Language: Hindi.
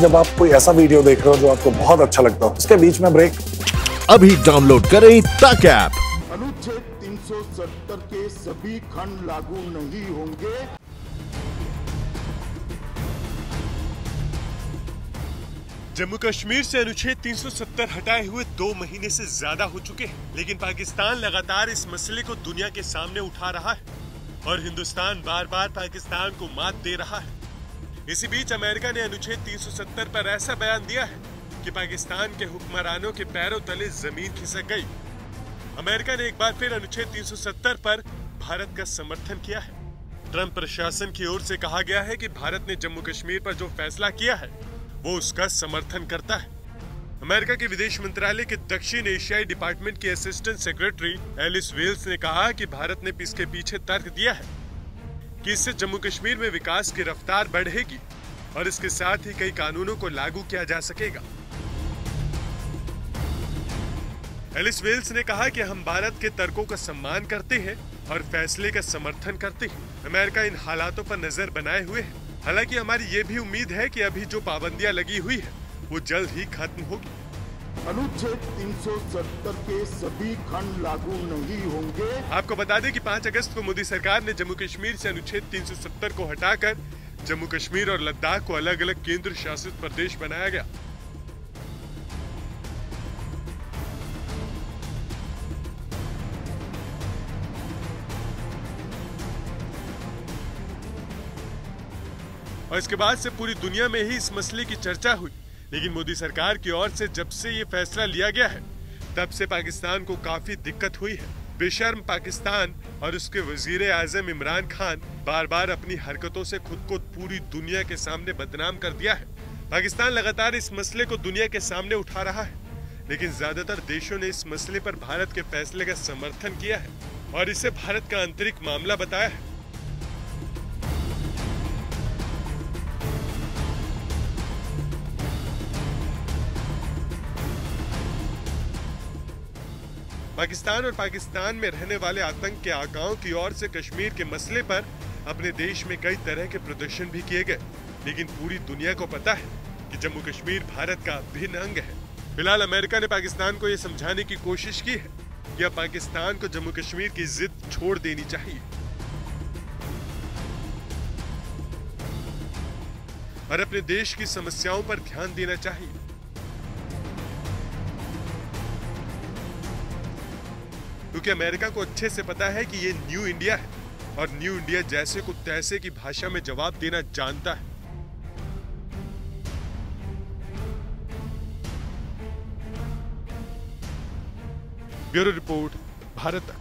जब आप कोई ऐसा वीडियो देख रहे हो जो आपको बहुत अच्छा लगता हो उसके बीच में ब्रेक अभी डाउनलोड करें तक ऐप अनुच्छेद 370 के सभी खंड लागू नहीं होंगे। जम्मू कश्मीर से अनुच्छेद 370 हटाए हुए दो महीने से ज़्यादा हो चुके हैं लेकिन पाकिस्तान लगातार इस मसले को दुनिया के सामने उठा रहा है और हिंदुस्तान बार बार पाकिस्तान को मात दे रहा है। इसी बीच अमेरिका ने अनुच्छेद 370 पर ऐसा बयान दिया है कि पाकिस्तान के हुक्मरानों के पैरों तले ज़मीन खिसक गई। अमेरिका ने एक बार फिर अनुच्छेद 370 पर भारत का समर्थन किया है। ट्रंप प्रशासन की ओर से कहा गया है कि भारत ने जम्मू कश्मीर पर जो फैसला किया है, वो उसका समर्थन करता है। अमेरिका के विदेश मंत्रालय के दक्षिण एशियाई डिपार्टमेंट की असिस्टेंट सेक्रेटरी एलिस वेल्स ने कहा कि भारत ने इसके पीछे तर्क दिया है। कि इससे जम्मू कश्मीर में विकास की रफ्तार बढ़ेगी और इसके साथ ही कई कानूनों को लागू किया जा सकेगा। एलिस वेल्स ने कहा कि हम भारत के तर्कों का सम्मान करते हैं और फैसले का समर्थन करते हैं। अमेरिका इन हालातों पर नज़र बनाए हुए है। हालाँकि हमारी ये भी उम्मीद है कि अभी जो पाबंदियाँ लगी हुई है, वो जल्द ही खत्म होगी। अनुच्छेद 370 के सभी खंड लागू नहीं होंगे। आपको बता दें कि 5 अगस्त को मोदी सरकार ने जम्मू कश्मीर से अनुच्छेद 370 को हटाकर जम्मू कश्मीर और लद्दाख को अलग अलग केंद्र शासित प्रदेश बनाया गया। और इसके बाद से पूरी दुनिया में ही इस मसले की चर्चा हुई। लेकिन मोदी सरकार की ओर से जब से ये फैसला लिया गया है, तब से पाकिस्तान को काफ़ी दिक्कत हुई है। बेशर्म पाकिस्तान और उसके वज़ीर आज़म इमरान खान बार बार अपनी हरकतों से खुद को पूरी दुनिया के सामने बदनाम कर दिया है। पाकिस्तान लगातार इस मसले को दुनिया के सामने उठा रहा है, लेकिन ज़्यादातर देशों ने इस मसले पर भारत के फैसले का समर्थन किया है और इसे भारत का आंतरिक मामला बताया है। पाकिस्तान और पाकिस्तान में रहने वाले आतंक के आकाओं की ओर से कश्मीर के मसले पर अपने देश में कई तरह के प्रदर्शन भी किए गए। लेकिन पूरी दुनिया को पता है कि जम्मू कश्मीर भारत का भिन्न अंग है। फ़िलहाल अमेरिका ने पाकिस्तान को यह समझाने की कोशिश की है कि अब पाकिस्तान को जम्मू कश्मीर की जिद छोड़ देनी चाहिए। और अपने देश की समस्याओं पर ध्यान देना चाहिए। क्योंकि अमेरिका को अच्छे से पता है कि ये न्यू इंडिया है और न्यू इंडिया जैसे को तैसे की भाषा में जवाब देना जानता है। Bureau report, Bharat.